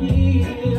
Yeah.